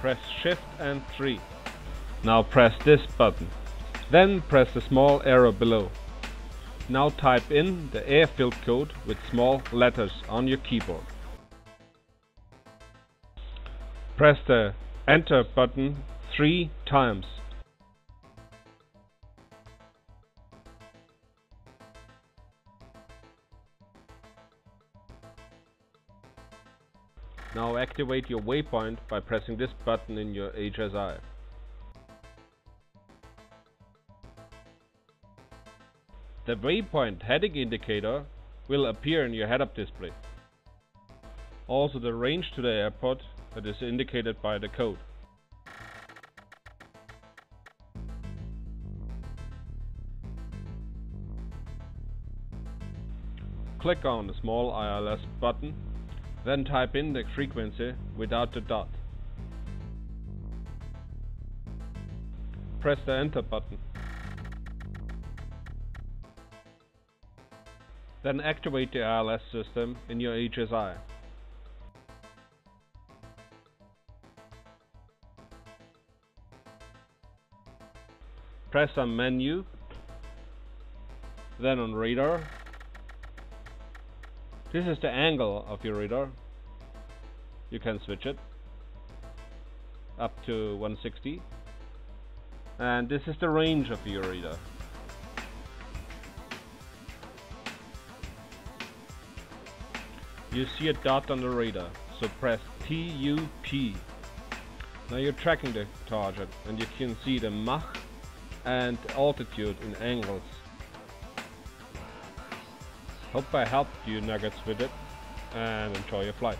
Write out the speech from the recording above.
press Shift and 3. Now press this button. Then press the small arrow below. Now type in the airfield code with small letters on your keyboard. Press the Enter button three times. Now activate your waypoint by pressing this button in your HSI. The waypoint heading indicator will appear in your head-up display. Also the range to the airport that is indicated by the code. Click on the small ILS button, then type in the frequency without the dot. Press the enter button. Then activate the ILS system in your HSI. Press on menu, then on radar. This is the angle of your radar. You can switch it up to 160 and this is the range of your radar. You see a dot on the radar, so press TUP. Now you're tracking the target and you can see the Mach and altitude in angles. Hope I helped you nuggets with it and enjoy your flight.